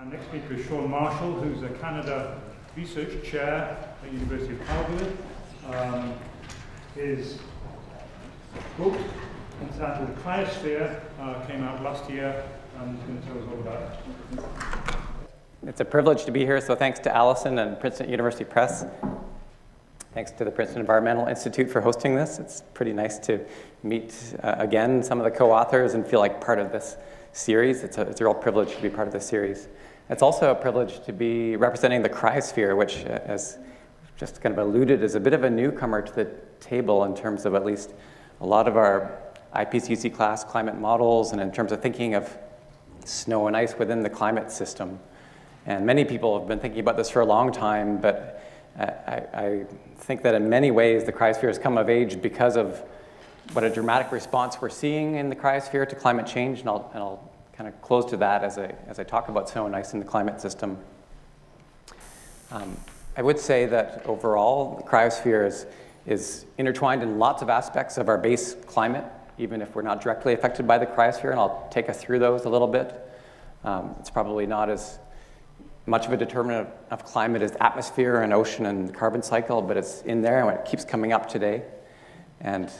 Our next speaker is Shawn Marshall, who's a Canada Research Chair at University of Calgary. Um, his book entitled The Cryosphere uh, came out last year and he's going to tell us all about it. It's a privilege to be here, so thanks to Allison and Princeton University Press. Thanks to the Princeton Environmental Institute for hosting this. It's pretty nice to meet uh, again some of the co-authors and feel like part of this series. It's a, it's a real privilege to be part of this series. It's also a privilege to be representing the cryosphere, which, uh, as just kind of alluded, is a bit of a newcomer to the table in terms of at least a lot of our IPCC class climate models and in terms of thinking of snow and ice within the climate system. And many people have been thinking about this for a long time, but uh, I, I think that in many ways the cryosphere has come of age because of what a dramatic response we're seeing in the cryosphere to climate change, and I'll, and I'll kind of close to that as I, as I talk about snow and ice in the climate system. Um, I would say that overall, the cryosphere is, is intertwined in lots of aspects of our base climate, even if we're not directly affected by the cryosphere, and I'll take us through those a little bit. Um, it's probably not as much of a determinant of climate as atmosphere and ocean and carbon cycle, but it's in there and it keeps coming up today. And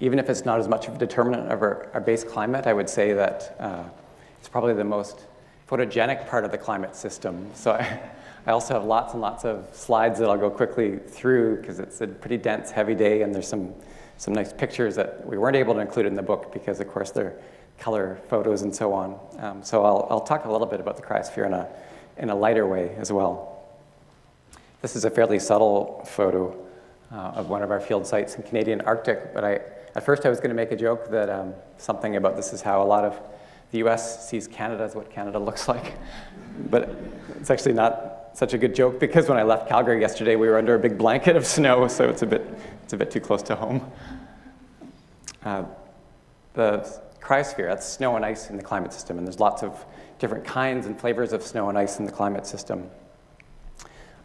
even if it's not as much of a determinant of our, our base climate, I would say that uh, it's probably the most photogenic part of the climate system. So I, I also have lots and lots of slides that I'll go quickly through because it's a pretty dense, heavy day, and there's some, some nice pictures that we weren't able to include in the book because, of course, they're color photos and so on. Um, so I'll, I'll talk a little bit about the cryosphere in a, in a lighter way as well. This is a fairly subtle photo uh, of one of our field sites in Canadian Arctic, but I, at first I was going to make a joke that um, something about this is how a lot of the US sees Canada as what Canada looks like. but it's actually not such a good joke because when I left Calgary yesterday, we were under a big blanket of snow, so it's a bit, it's a bit too close to home. Uh, the cryosphere, that's snow and ice in the climate system, and there's lots of different kinds and flavors of snow and ice in the climate system.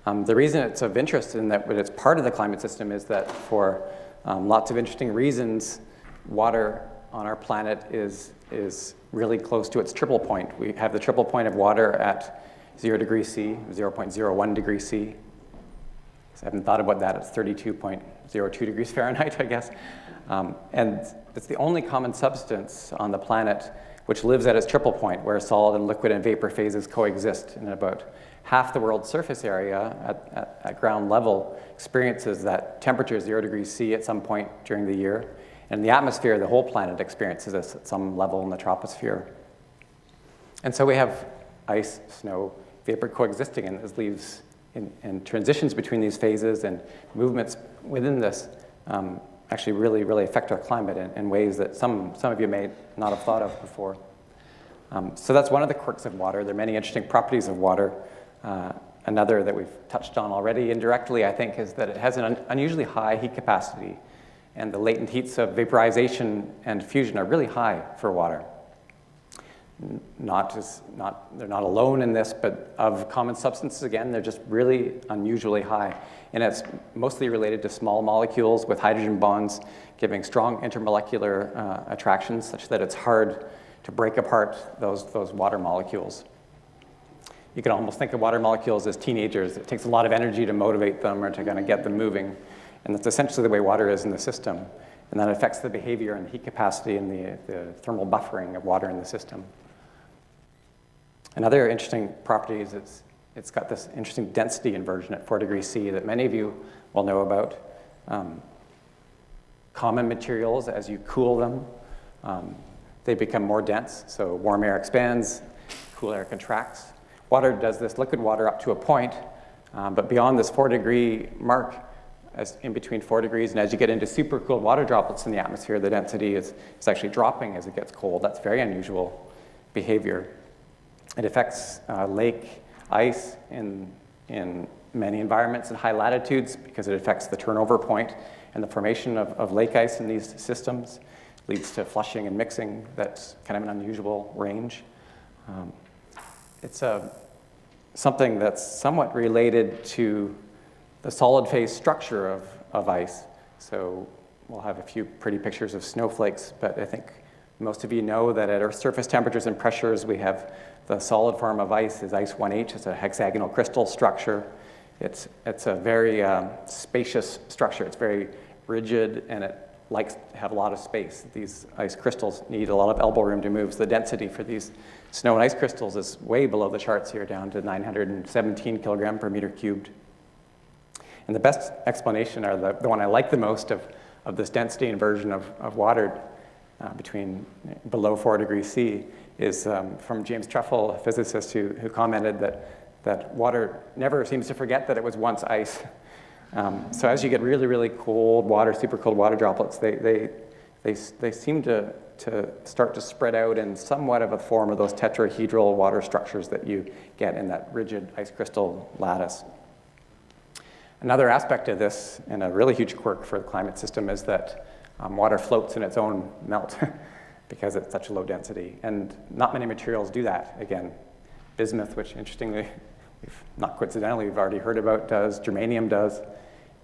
Um, the reason it's of interest in that it's part of the climate system is that for um, lots of interesting reasons, water on our planet is, is really close to its triple point. We have the triple point of water at 0 degrees C, 0.01 degrees C. I haven't thought about that. It's 32.02 degrees Fahrenheit, I guess. Um, and it's the only common substance on the planet which lives at its triple point, where solid and liquid and vapor phases coexist. And about half the world's surface area at, at, at ground level experiences that temperature is zero degrees C at some point during the year. And the atmosphere, the whole planet experiences this at some level in the troposphere. And so we have ice, snow, vapor coexisting, and this leaves in, and transitions between these phases and movements within this um, actually really, really affect our climate in, in, ways that some, some of you may not have thought of before. Um, so that's one of the quirks of water. There are many interesting properties of water. Uh, another that we've touched on already indirectly, I think, is that it has an un unusually high heat capacity. And the latent heats of vaporization and fusion are really high for water. Not, as, not, they're not alone in this, but of common substances, again, they're just really unusually high and it's mostly related to small molecules with hydrogen bonds giving strong intermolecular uh, attractions such that it's hard to break apart those, those water molecules. You can almost think of water molecules as teenagers. It takes a lot of energy to motivate them or to kind of get them moving. And that's essentially the way water is in the system. And that affects the behavior and heat capacity and the, the thermal buffering of water in the system. Another interesting property is it's it's got this interesting density inversion at 4 degrees C that many of you will know about. Um, common materials, as you cool them, um, they become more dense. So warm air expands, cool air contracts. Water does this, liquid water up to a point, um, but beyond this 4 degree mark, as in between 4 degrees, and as you get into supercooled water droplets in the atmosphere, the density is, is actually dropping as it gets cold. That's very unusual behavior. It affects uh, lake ice in, in many environments at high latitudes because it affects the turnover point and the formation of, of lake ice in these systems. Leads to flushing and mixing that's kind of an unusual range. Um, it's a, something that's somewhat related to the solid phase structure of, of ice. So we'll have a few pretty pictures of snowflakes, but I think Most of you know that at Earth surface temperatures and pressures, we have the solid form of ice is ice 1H. It's a hexagonal crystal structure. It's, it's a very um, spacious structure. It's very rigid and it likes to have a lot of space. These ice crystals need a lot of elbow room to move. So the density for these snow and ice crystals is way below the charts here, down to 917 kilogram per meter cubed. And the best explanation, or the, the one I like the most of, of this density inversion of, of water uh, between below 4 degrees C, is um, from James Trefil, a physicist who, who commented that, that water never seems to forget that it was once ice. Um, so as you get really, really cold water, super cold water droplets, they, they, they, they seem to, to start to spread out in somewhat of a form of those tetrahedral water structures that you get in that rigid ice crystal lattice. Another aspect of this, and a really huge quirk for the climate system, is that um, water floats in its own melt because it's such a low density. And not many materials do that. Again, bismuth, which interestingly, not coincidentally, we've already heard about, does. Germanium does.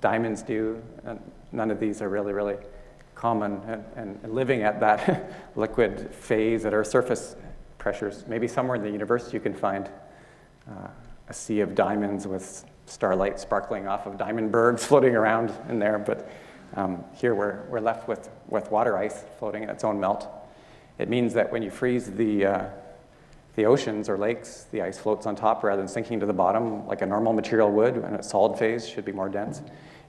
Diamonds do. None of these are really, really common. And, and living at that liquid phase at Earth surface pressures, maybe somewhere in the universe you can find uh, a sea of diamonds with starlight sparkling off of diamond bergs floating around in there. But um, here we're, we're left with, with water ice floating in its own melt. It means that when you freeze the, uh, the oceans or lakes, the ice floats on top rather than sinking to the bottom like a normal material would, and its solid phase should be more dense.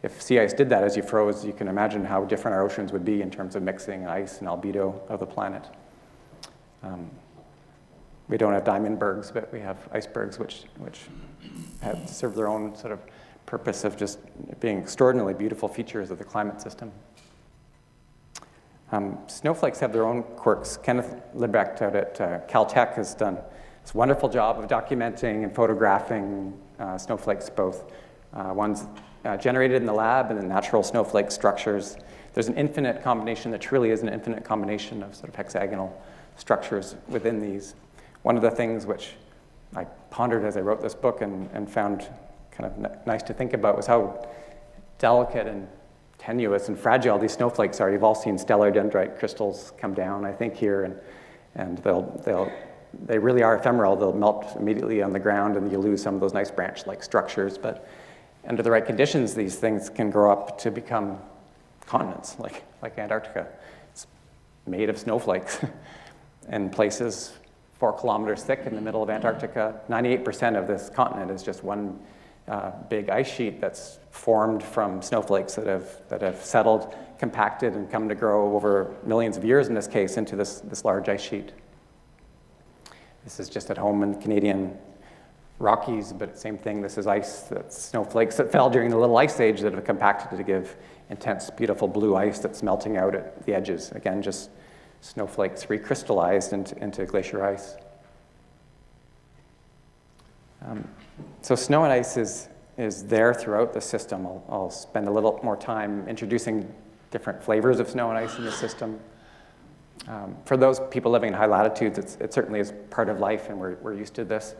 If sea ice did that as you froze, you can imagine how different our oceans would be in terms of mixing ice and albedo of the planet. Um, we don't have diamond bergs, but we have icebergs, which, which have serve their own sort of purpose of just being extraordinarily beautiful features of the climate system. Um, snowflakes have their own quirks. Kenneth Libbrecht out at uh, Caltech has done this wonderful job of documenting and photographing uh, snowflakes, both uh, ones uh, generated in the lab and the natural snowflake structures. There's an infinite combination that truly is an infinite combination of sort of hexagonal structures within these. One of the things which I pondered as I wrote this book and, and found kind of nice to think about was how delicate and tenuous and fragile these snowflakes are. You've all seen stellar dendrite crystals come down, I think, here, and, and they'll, they'll, they really are ephemeral. They'll melt immediately on the ground, and you lose some of those nice branch-like structures. But under the right conditions, these things can grow up to become continents, like, like Antarctica. It's made of snowflakes and places four kilometers thick in the middle of Antarctica. 98% of this continent is just one uh, big ice sheet that's formed from snowflakes that have, that have settled, compacted, and come to grow over millions of years in this case into this, this large ice sheet. This is just at home in the Canadian Rockies, but same thing. This is ice, that's snowflakes that fell during the Little Ice Age that have compacted to give intense, beautiful blue ice that's melting out at the edges. Again, just snowflakes recrystallized into, into glacier ice. Um, so snow and ice is, is there throughout the system. I'll, I'll, spend a little more time introducing different flavors of snow and ice in the system. Um, for those people living in high latitudes, it certainly is part of life and we're, we're used to this.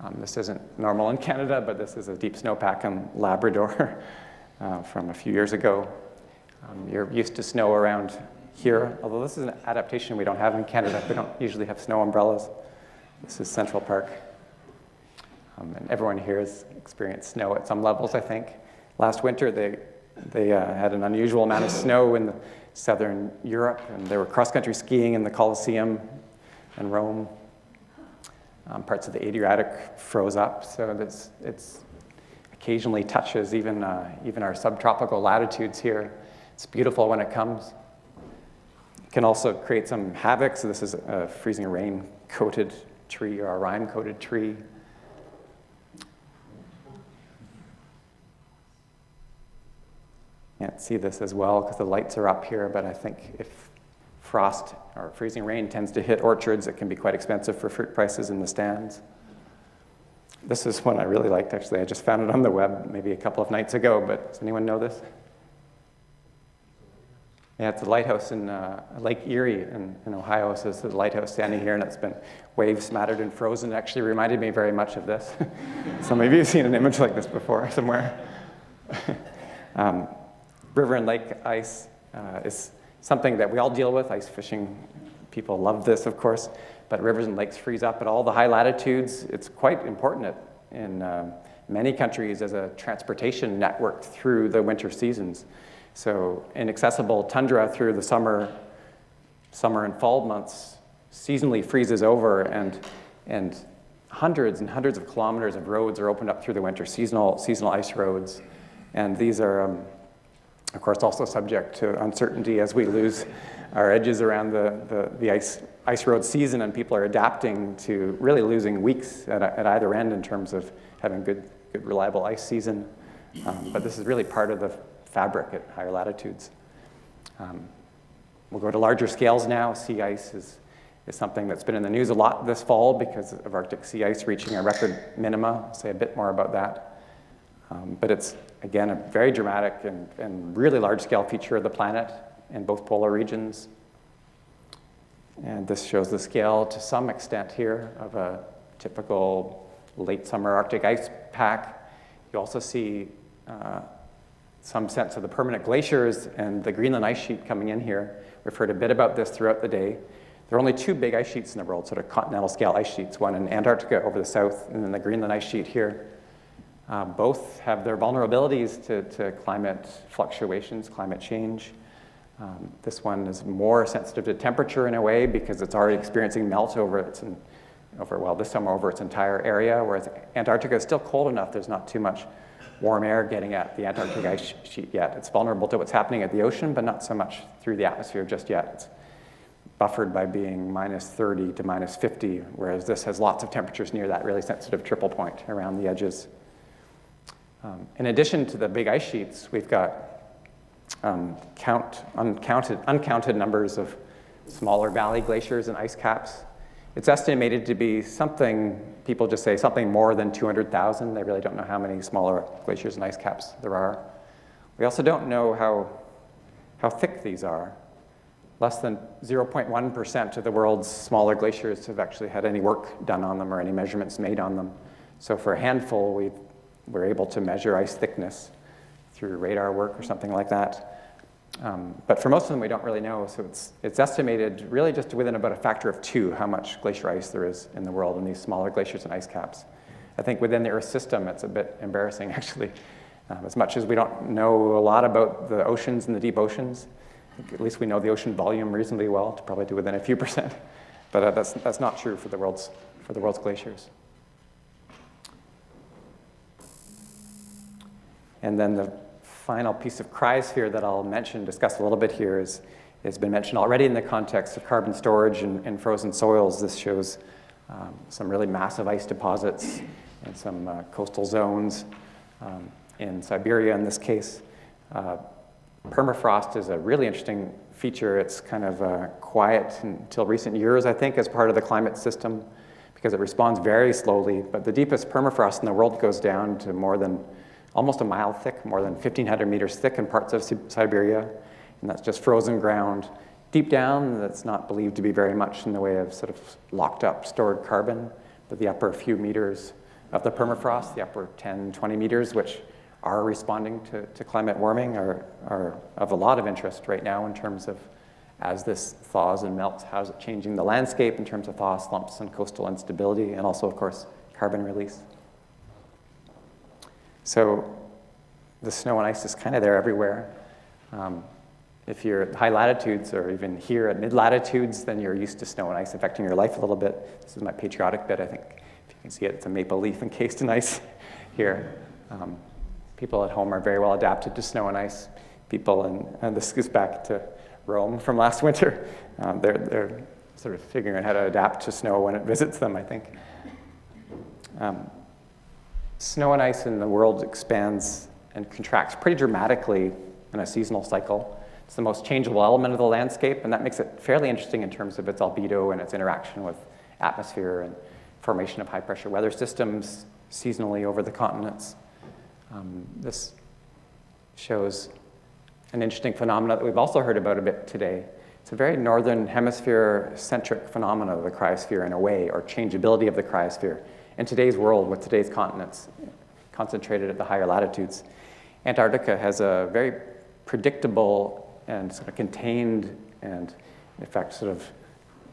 Um, this isn't normal in Canada, but this is a deep snowpack in Labrador uh, from a few years ago. Um, you're used to snow around here, although this is an adaptation we don't have in Canada. We don't usually have snow umbrellas. This is Central Park. Um, and everyone here has experienced snow at some levels, I think. Last winter, they, they uh, had an unusual amount of snow in southern Europe, and they were cross-country skiing in the Colosseum in Rome. Um, parts of the Adriatic froze up, so this, it's occasionally touches even, uh, even our subtropical latitudes here. It's beautiful when it comes can also create some havoc. So this is a freezing rain coated tree or a rime coated tree. Can't see this as well because the lights are up here, but I think if frost or freezing rain tends to hit orchards, it can be quite expensive for fruit prices in the stands. This is one I really liked actually. I just found it on the web maybe a couple of nights ago, but does anyone know this? Yeah, it's a lighthouse in uh, Lake Erie in, in Ohio. So it's a lighthouse standing here, and it's been wave smattered and frozen. It actually reminded me very much of this. so maybe you've seen an image like this before somewhere. um, river and lake ice uh, is something that we all deal with. Ice fishing people love this, of course, but rivers and lakes freeze up at all the high latitudes. It's quite important in uh, many countries as a transportation network through the winter seasons. So inaccessible tundra through the summer, summer and fall months seasonally freezes over and, and hundreds and hundreds of kilometers of roads are opened up through the winter, seasonal, seasonal ice roads. And these are, um, of course, also subject to uncertainty as we lose our edges around the, the, the, ice, ice road season and people are adapting to really losing weeks at, at either end in terms of having good, good reliable ice season. Um, but this is really part of the fabric at higher latitudes. Um, we'll go to larger scales now. Sea ice is, is something that's been in the news a lot this fall because of Arctic sea ice reaching a record minima. I'll say a bit more about that. Um, but it's, again, a very dramatic and, and really large-scale feature of the planet in both polar regions. And this shows the scale to some extent here of a typical late summer Arctic ice pack. You also see uh, some sense of the permanent glaciers and the Greenland ice sheet coming in here. We've heard a bit about this throughout the day. There are only two big ice sheets in the world, sort of continental scale ice sheets, one in Antarctica over the south and then the Greenland ice sheet here. Uh, both have their vulnerabilities to, to, climate fluctuations, climate change. Um, this one is more sensitive to temperature in a way because it's already experiencing melt over its, and over, well, this summer over its entire area, whereas Antarctica is still cold enough, there's not too much warm air getting at the Antarctic ice sheet yet. It's vulnerable to what's happening at the ocean, but not so much through the atmosphere just yet. It's buffered by being minus 30 to minus 50, whereas this has lots of temperatures near that really sensitive triple point around the edges. Um, in addition to the big ice sheets, we've got um, count, uncounted, uncounted numbers of smaller valley glaciers and ice caps. It's estimated to be something, people just say something more than 200,000. They really don't know how many smaller glaciers and ice caps there are. We also don't know how, how thick these are. Less than 0.1% of the world's smaller glaciers have actually had any work done on them or any measurements made on them. So for a handful, we we're able to measure ice thickness through radar work or something like that. Um, but for most of them, we don't really know. So it's, it's estimated really just within about a factor of two how much glacier ice there is in the world in these smaller glaciers and ice caps. I think within the Earth system, it's a bit embarrassing, actually. Um, as much as we don't know a lot about the oceans and the deep oceans, at least we know the ocean volume reasonably well, to probably do within a few percent. But uh, that's, that's not true for the world's, for the world's glaciers. And then the final piece of cryosphere that I'll mention, discuss a little bit here, is, has been mentioned already in the context of carbon storage and, frozen soils. This shows um, some really massive ice deposits in some uh, coastal zones um, in Siberia in this case. Uh, permafrost is a really interesting feature. It's kind of uh, quiet until recent years, I think, as part of the climate system because it responds very slowly. But the deepest permafrost in the world goes down to more than almost a mile thick, more than 1,500 meters thick in parts of Siberia, and that's just frozen ground. Deep down, that's not believed to be very much in the way of sort of locked up stored carbon, but the upper few meters of the permafrost, the upper 10, 20 meters, which are responding to, to climate warming, are, are of a lot of interest right now in terms of as this thaws and melts, how is it changing the landscape in terms of thaw slumps and coastal instability, and also, of course, carbon release. So the snow and ice is kind of there everywhere. Um, if you're at high latitudes or even here at mid latitudes, then you're used to snow and ice affecting your life a little bit. This is my patriotic bit, I think. If you can see it, it's a maple leaf encased in ice here. Um, people at home are very well adapted to snow and ice. People, in, and this goes back to Rome from last winter, um, they're, they're sort of figuring out how to adapt to snow when it visits them, I think. Um, Snow and ice in the world expands and contracts pretty dramatically in a seasonal cycle. It's the most changeable element of the landscape, and that makes it fairly interesting in terms of its albedo and its interaction with atmosphere and formation of high pressure weather systems seasonally over the continents. Um, this shows an interesting phenomenon that we've also heard about a bit today. It's a very northern hemisphere centric phenomenon of the cryosphere in a way, or changeability of the cryosphere in today's world with today's continents concentrated at the higher latitudes. Antarctica has a very predictable and sort of contained and in fact sort of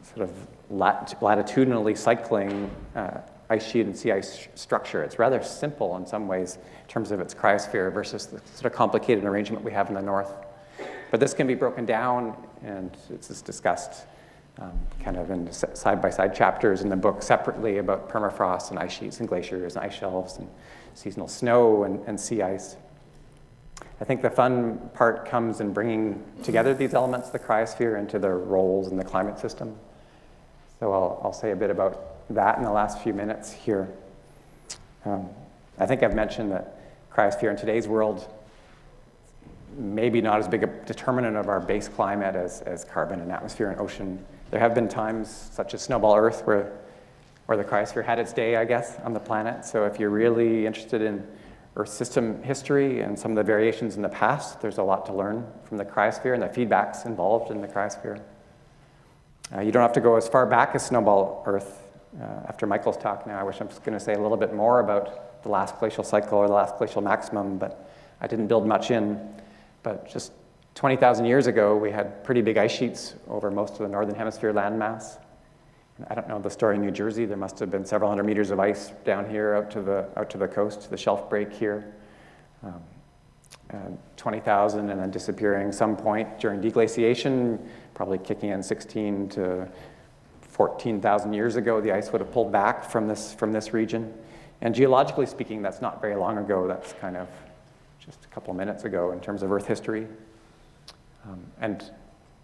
sort of lat latitudinally cycling uh, ice sheet and sea ice structure. It's rather simple in some ways in terms of its cryosphere versus the sort of complicated arrangement we have in the north. But this can be broken down, and it's discussed um, kind of in side-by-side -side chapters in the book separately about permafrost and ice sheets and glaciers and ice shelves and seasonal snow and, and sea ice. I think the fun part comes in bringing together these elements of the cryosphere into their roles in the climate system. So I'll, I'll say a bit about that in the last few minutes here. Um, I think I've mentioned that cryosphere in today's world maybe not as big a determinant of our base climate as, as carbon and atmosphere and ocean. There have been times, such as Snowball Earth, where, where the cryosphere had its day, I guess, on the planet. So if you're really interested in Earth system history and some of the variations in the past, there's a lot to learn from the cryosphere and the feedbacks involved in the cryosphere. Uh, you don't have to go as far back as Snowball Earth. Uh, after Michael's talk now, I wish I was going to say a little bit more about the last glacial cycle or the last glacial maximum, but I didn't build much in. But just 20,000 years ago, we had pretty big ice sheets over most of the northern hemisphere landmass. I don't know the story in New Jersey. There must have been several hundred meters of ice down here out to the, out to the coast, the shelf break here. Um, 20,000 and then disappearing some point during deglaciation, probably kicking in 16 to 14,000 years ago, the ice would have pulled back from this, from this region. And geologically speaking, that's not very long ago. That's kind of just a couple minutes ago in terms of Earth history. Um, and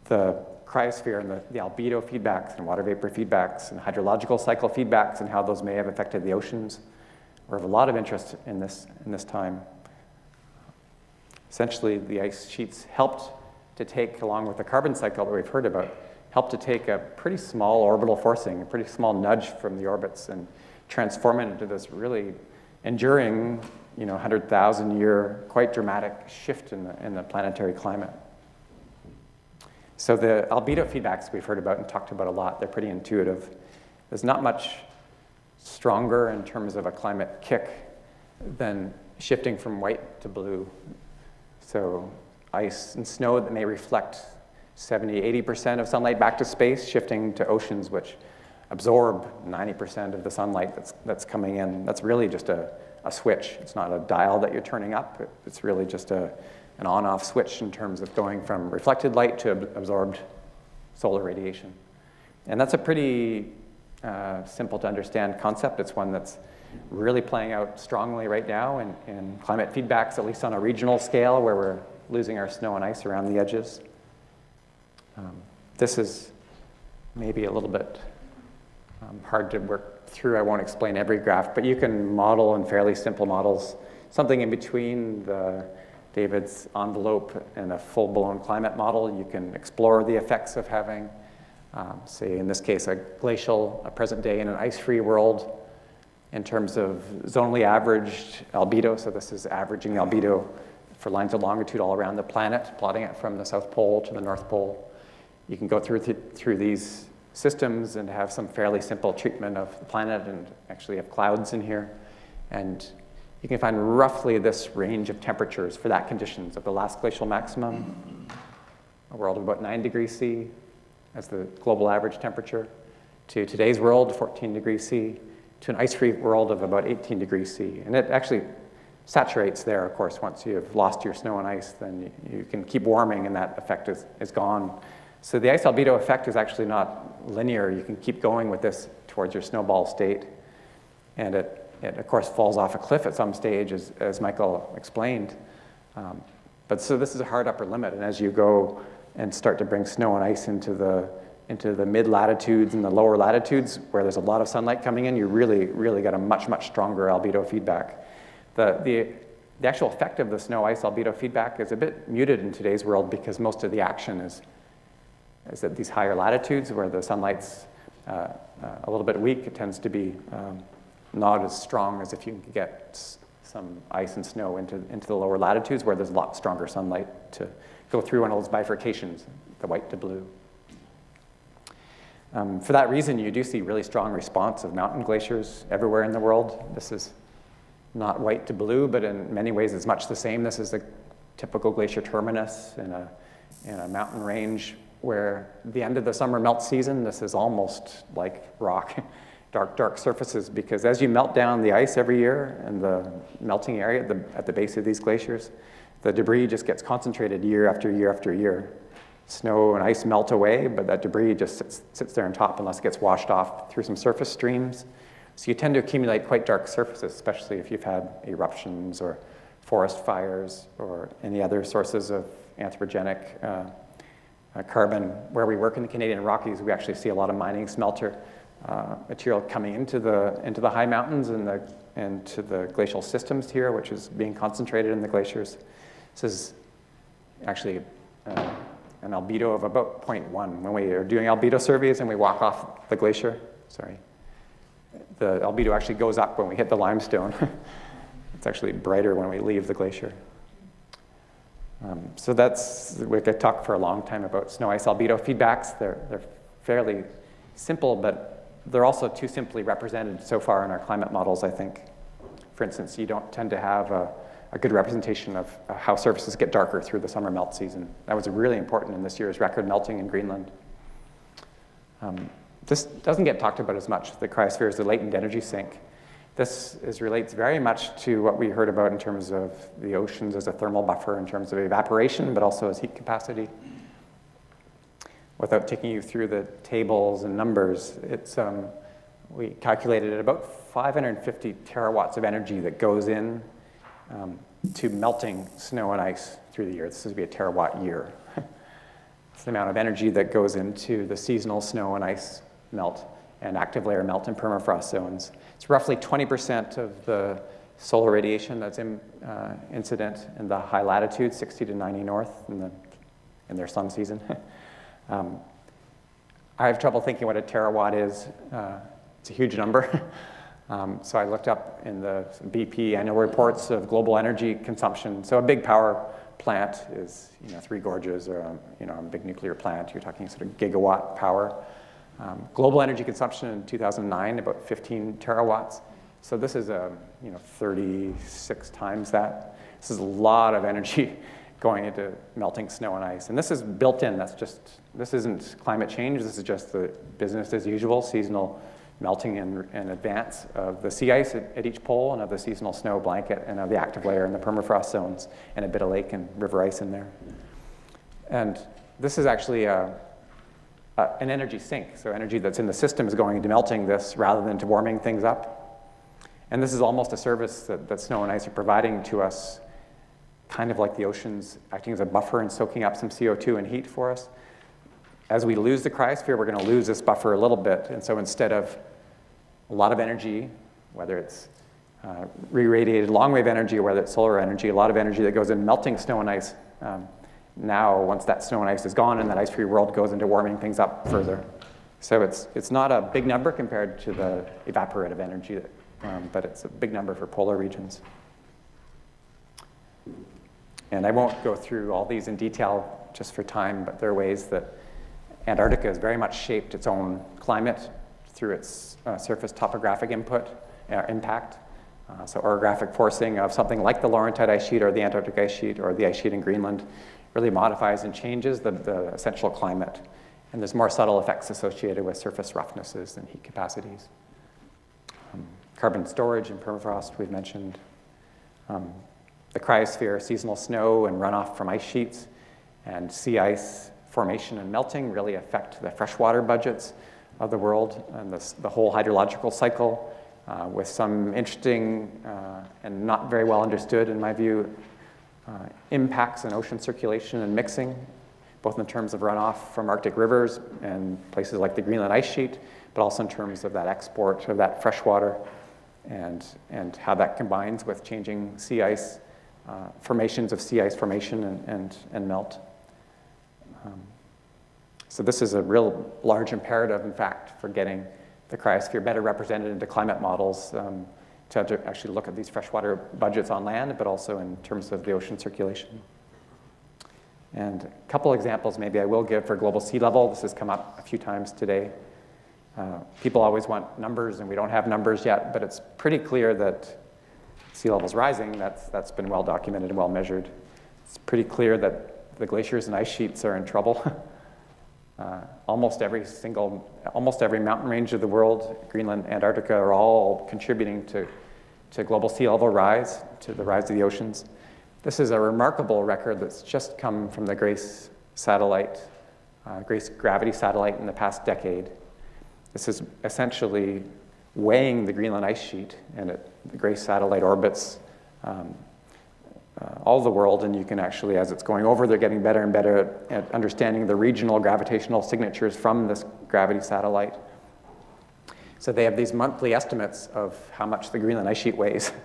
the cryosphere and the, the, albedo feedbacks and water vapor feedbacks and hydrological cycle feedbacks and how those may have affected the oceans are of a lot of interest in this, in this time. Essentially, the ice sheets helped to take, along with the carbon cycle that we've heard about, helped to take a pretty small orbital forcing, a pretty small nudge from the orbits and transform it into this really enduring you know, 100,000 year, quite dramatic shift in the, in the planetary climate. So the albedo feedbacks we've heard about and talked about a lot, they're pretty intuitive. There's not much stronger in terms of a climate kick than shifting from white to blue. So ice and snow that may reflect 70, 80% of sunlight back to space, shifting to oceans which absorb 90% of the sunlight that's, that's coming in. That's really just a, a switch. It's not a dial that you're turning up. It's really just a, an on-off switch in terms of going from reflected light to absorbed solar radiation. And that's a pretty uh, simple to understand concept. It's one that's really playing out strongly right now in, in climate feedbacks, at least on a regional scale where we're losing our snow and ice around the edges. Um, this is maybe a little bit um, hard to work through. I won't explain every graph, but you can model in fairly simple models something in between the David's envelope and a full-blown climate model. You can explore the effects of having, um, say in this case, a glacial, a present day in an ice-free world in terms of zonally averaged albedo. So this is averaging albedo for lines of longitude all around the planet, plotting it from the South Pole to the North Pole. You can go through, th through these systems and have some fairly simple treatment of the planet and actually have clouds in here. And you can find roughly this range of temperatures for that conditions of the last glacial maximum, a world of about 9 degrees C as the global average temperature, to today's world, 14 degrees C, to an ice-free world of about 18 degrees C. And it actually saturates there, of course, once you've lost your snow and ice, then you, you can keep warming and that effect is, is gone. So the ice albedo effect is actually not linear. You can keep going with this towards your snowball state. And it, it of course, falls off a cliff at some stage, as, as Michael explained. Um, but so this is a hard upper limit. And as you go and start to bring snow and ice into the, into the mid latitudes and the lower latitudes where there's a lot of sunlight coming in, you really, really get a much, much stronger albedo feedback. The, the, the actual effect of the snow ice albedo feedback is a bit muted in today's world because most of the action is is at these higher latitudes where the sunlight's uh, uh, a little bit weak, it tends to be um, not as strong as if you can get some ice and snow into, into the lower latitudes where there's a lot stronger sunlight to go through one of those bifurcations, the white to blue. Um, for that reason, you do see really strong response of mountain glaciers everywhere in the world. This is not white to blue, but in many ways it's much the same. This is a typical glacier terminus in a, in a mountain range where the end of the summer melt season, this is almost like rock, dark, dark surfaces, because as you melt down the ice every year and the melting area at the, at the base of these glaciers, the debris just gets concentrated year after year after year. Snow and ice melt away, but that debris just sits, sits there on top unless it gets washed off through some surface streams. So you tend to accumulate quite dark surfaces, especially if you've had eruptions or forest fires or any other sources of anthropogenic uh, uh, carbon. Where we work in the Canadian Rockies, we actually see a lot of mining smelter uh, material coming into the, into the high mountains and, the, and to the glacial systems here, which is being concentrated in the glaciers. This is actually uh, an albedo of about 0.1. When we are doing albedo surveys and we walk off the glacier, sorry, the albedo actually goes up when we hit the limestone. it's actually brighter when we leave the glacier. Um, so that's, we could talk for a long time about snow ice albedo feedbacks. They're, they're fairly simple, but they're also too simply represented so far in our climate models, I think. For instance, you don't tend to have a a good representation of how surfaces get darker through the summer melt season. That was really important in this year's record melting in Greenland. Um, this doesn't get talked about as much. The cryosphere is the latent energy sink. This is, relates very much to what we heard about in terms of the oceans as a thermal buffer in terms of evaporation, but also as heat capacity. Without taking you through the tables and numbers, it's, um, we calculated at about 550 terawatts of energy that goes in um, to melting snow and ice through the year. This would be a terawatt year. it's the amount of energy that goes into the seasonal snow and ice melt and active layer melt in permafrost zones. It's roughly 20% of the solar radiation that's in, uh, incident in the high latitude, 60 to 90 north in, the, in their sun season. um, I have trouble thinking what a terawatt is. Uh, it's a huge number. Um, so I looked up in the BP annual reports of global energy consumption. So a big power plant is, you know, Three Gorges or, um, you know, a big nuclear plant. You're talking sort of gigawatt power. Um, global energy consumption in 2009, about 15 terawatts. So this is, a, you know, 36 times that. This is a lot of energy going into melting snow and ice. And this is built in. That's just, this isn't climate change. This is just the business as usual, seasonal melting in, in advance of the sea ice at, at, each pole and of the seasonal snow blanket and of the active layer and the permafrost zones and a bit of lake and river ice in there. And this is actually a, a, an energy sink. So energy that's in the system is going into melting this rather than to warming things up. And this is almost a service that, that snow and ice are providing to us, kind of like the oceans acting as a buffer and soaking up some CO2 and heat for us as we lose the cryosphere, we're going to lose this buffer a little bit. And so instead of a lot of energy, whether it's uh, re-radiated long-wave energy or whether it's solar energy, a lot of energy that goes in melting snow and ice, um, now once that snow and ice is gone and that ice-free world goes into warming things up further. So it's, it's not a big number compared to the evaporative energy, that, um, but it's a big number for polar regions. And I won't go through all these in detail just for time, but there are ways that Antarctica has very much shaped its own climate through its uh, surface topographic input, uh, impact. Uh, so orographic forcing of something like the Laurentide ice sheet or the Antarctic ice sheet or the ice sheet in Greenland really modifies and changes the, the essential climate. And there's more subtle effects associated with surface roughnesses and heat capacities. Um, carbon storage and permafrost, we've mentioned. Um, the cryosphere, seasonal snow and runoff from ice sheets, and sea ice formation and melting really affect the freshwater budgets of the world and the, the whole hydrological cycle uh, with some interesting uh, and not very well understood, in my view, uh, impacts in ocean circulation and mixing, both in terms of runoff from Arctic rivers and places like the Greenland ice sheet, but also in terms of that export of that freshwater and, and how that combines with changing sea ice, uh, formations of sea ice formation and, and, and melt. Um, so this is a real large imperative, in fact, for getting the cryosphere better represented into climate models um, to, to actually look at these freshwater budgets on land, but also in terms of the ocean circulation. And a couple examples maybe I will give for global sea level. This has come up a few times today. Uh, people always want numbers, and we don't have numbers yet, but it's pretty clear that sea levels rising. That's, that's been well documented and well measured. It's pretty clear that the glaciers and ice sheets are in trouble. Uh, almost every single, almost every mountain range of the world, Greenland, Antarctica, are all contributing to, to global sea level rise, to the rise of the oceans. This is a remarkable record that's just come from the GRACE satellite, uh, GRACE gravity satellite in the past decade. This is essentially weighing the Greenland ice sheet, and it, the GRACE satellite orbits um, uh, all the world, and you can actually, as it's going over, they're getting better and better at, at understanding the regional gravitational signatures from this gravity satellite. So they have these monthly estimates of how much the Greenland ice sheet weighs.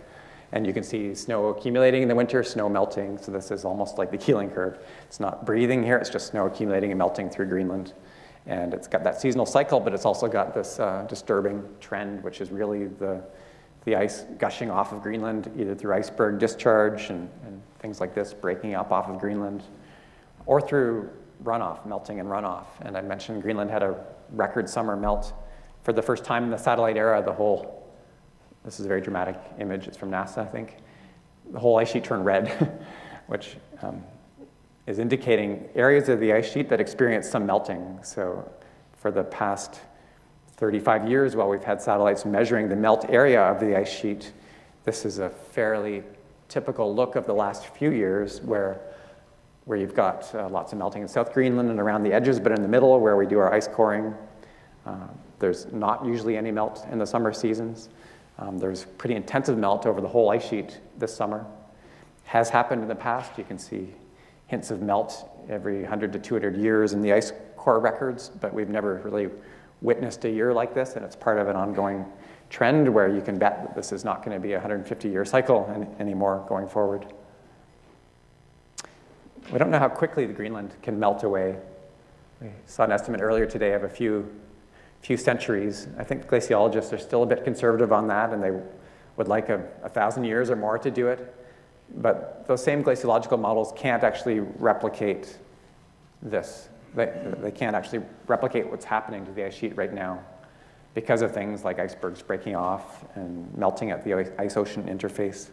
And you can see snow accumulating in the winter, snow melting. So this is almost like the Keeling curve. It's not breathing here, it's just snow accumulating and melting through Greenland. And it's got that seasonal cycle, but it's also got this uh, disturbing trend, which is really the, the ice gushing off of Greenland, either through iceberg discharge and, and things like this, breaking up off of Greenland, or through runoff, melting and runoff. And I mentioned Greenland had a record summer melt. For the first time in the satellite era, the whole, this is a very dramatic image, it's from NASA, I think. The whole ice sheet turned red, which um, is indicating areas of the ice sheet that experience some melting. So for the past 35 years while we've had satellites measuring the melt area of the ice sheet. This is a fairly typical look of the last few years where, where you've got uh, lots of melting in South Greenland and around the edges, but in the middle where we do our ice coring, uh, there's not usually any melt in the summer seasons. Um, there's pretty intensive melt over the whole ice sheet this summer. Has happened in the past. You can see hints of melt every 100 to 200 years in the ice core records, but we've never really witnessed a year like this, and it's part of an ongoing trend where you can bet that this is not going to be a 150 year cycle any, anymore going forward. We don't know how quickly the Greenland can melt away. We saw an estimate earlier today of a few, few centuries. I think glaciologists are still a bit conservative on that, and they would like a, a thousand years or more to do it. But those same glaciological models can't actually replicate this. They, they can't actually replicate what's happening to the ice sheet right now because of things like icebergs breaking off and melting at the ice ocean interface.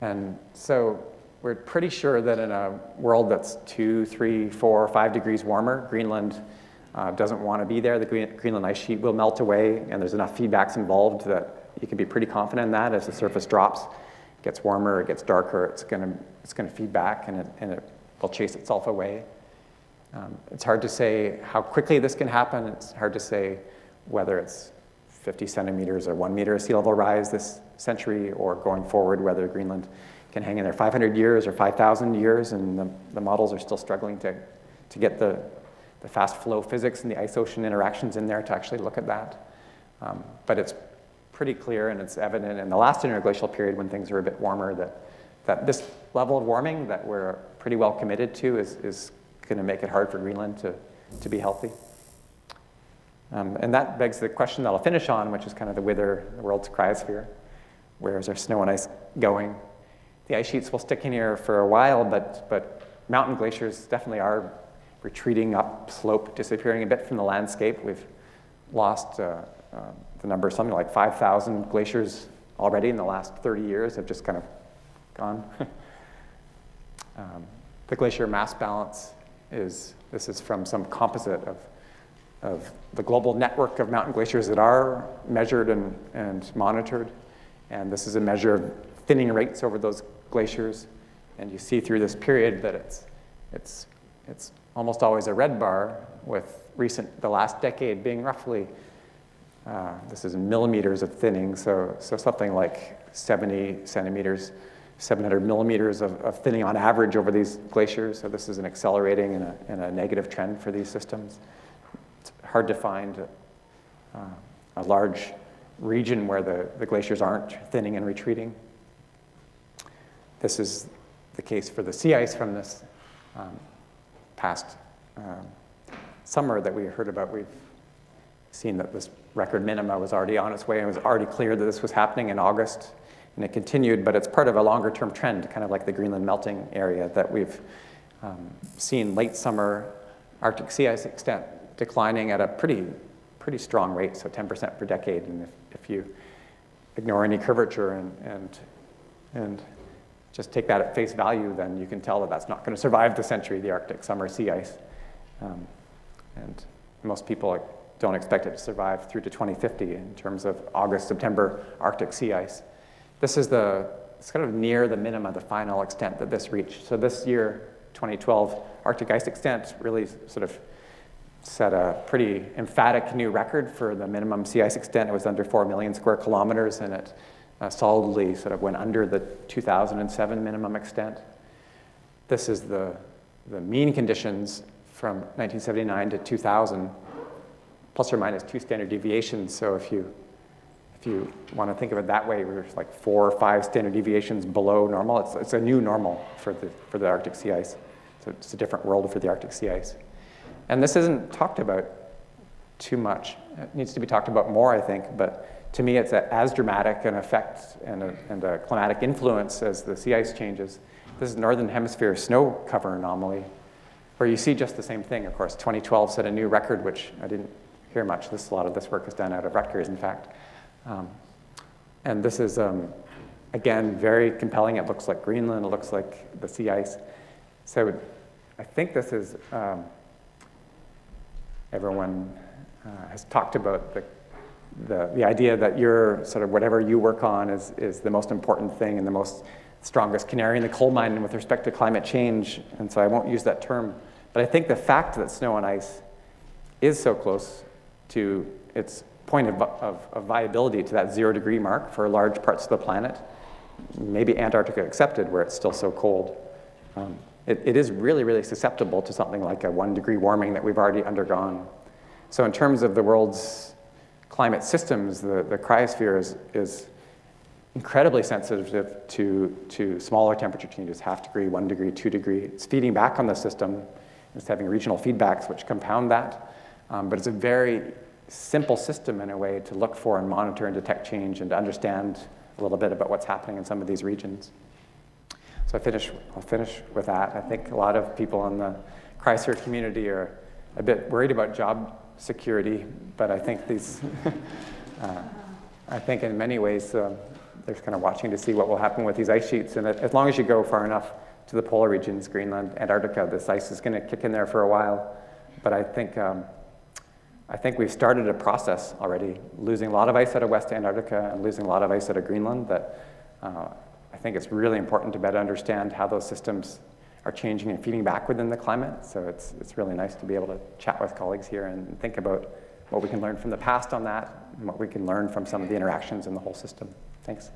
And so we're pretty sure that in a world that's two, three, four, five degrees warmer, Greenland uh, doesn't want to be there. The Green, Greenland ice sheet will melt away, and there's enough feedbacks involved that you can be pretty confident in that as the surface drops. Gets warmer, it gets darker, it's going to it's to feed back, and it, and it will chase itself away. Um, it's hard to say how quickly this can happen. It's hard to say whether it's 50 centimeters or one meter of sea level rise this century or going forward, whether Greenland can hang in there 500 years or 5,000 years, and the, the, models are still struggling to, to get the, the fast flow physics and the ice-ocean interactions in there to actually look at that. Um, but it's pretty clear and it's evident in the last interglacial period when things are a bit warmer that, that this level of warming that we're pretty well committed to is, is going to make it hard for Greenland to, to be healthy. Um, and that begs the question that I'll finish on, which is kind of the wither, the world's cryosphere. Where is our snow and ice going? The ice sheets will stick in here for a while, but, but mountain glaciers definitely are retreating up slope, disappearing a bit from the landscape. We've lost uh, uh, the number, something like 5,000 glaciers already in the last 30 years have just kind of gone. um, the glacier mass balance is, this is from some composite of, of the global network of mountain glaciers that are measured and, and monitored. And this is a measure of thinning rates over those glaciers. And you see through this period that it's, it's, it's almost always a red bar with recent, the last decade being roughly, uh, this is millimeters of thinning, so, so something like 70 centimeters 700 millimeters of, of, thinning on average over these glaciers. So this is an accelerating and a, and a negative trend for these systems. It's hard to find uh, a large region where the, the glaciers aren't thinning and retreating. This is the case for the sea ice from this um, past um, summer that we heard about. We've seen that this record minima was already on its way and it was already clear that this was happening in August and it continued, but it's part of a longer term trend, kind of like the Greenland melting area that we've um, seen late summer Arctic sea ice extent declining at a pretty, pretty strong rate, so 10% per decade. And if, if you ignore any curvature and, and, and just take that at face value, then you can tell that that's not going to survive the century, the Arctic summer sea ice. Um, And most people don't expect it to survive through to 2050 in terms of August, September Arctic sea ice. This is the, it's kind of near the minimum, the final extent that this reached. So this year, 2012, Arctic ice extent really sort of set a pretty emphatic new record for the minimum sea ice extent. It was under 4 million square kilometers, and it uh, solidly sort of went under the 2007 minimum extent. This is the, the mean conditions from 1979 to 2000, plus or minus two standard deviations. So if you, if you want to think of it that way, we're like four or five standard deviations below normal. It's, it's a new normal for the, for the Arctic sea ice. So it's a different world for the Arctic sea ice. And this isn't talked about too much. It needs to be talked about more, I think, but to me it's a, as dramatic an effect and a, and a climatic influence as the sea ice changes. This is Northern Hemisphere snow cover anomaly, where you see just the same thing. Of course, 2012 set a new record, which I didn't hear much. This, a lot of this work is done out of Rutgers, in fact. Um, and this is, um, again, very compelling. It looks like Greenland. It looks like the sea ice. So I think this is um, everyone uh, has talked about the, the, the idea that your sort of whatever you work on is, is the most important thing and the most strongest canary in the coal mine with respect to climate change. And so I won't use that term. But I think the fact that snow and ice is so close to its point of, of, of viability to that zero degree mark for large parts of the planet, maybe Antarctica accepted, where it's still so cold. Um, it, it is really, really susceptible to something like a one degree warming that we've already undergone. So in terms of the world's climate systems, the, the cryosphere is, is incredibly sensitive to, to smaller temperature changes, half degree, one degree, two degree. It's feeding back on the system. It's having regional feedbacks which compound that. Um, but it's a very simple system in a way to look for and monitor and detect change and to understand a little bit about what's happening in some of these regions. So I finish, I'll finish with that. I think a lot of people in the cryosphere community are a bit worried about job security, but I think these, uh, I think in many ways um, they're kind of watching to see what will happen with these ice sheets. And as long as you go far enough to the polar regions, Greenland, Antarctica, this ice is going to kick in there for a while. But I think, um, I think we've started a process already, losing a lot of ice out of West Antarctica and losing a lot of ice out of Greenland that uh, I think it's really important to better understand how those systems are changing and feeding back within the climate. So it's, it's really nice to be able to chat with colleagues here and think about what we can learn from the past on that and what we can learn from some of the interactions in the whole system. Thanks.